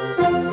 Bye.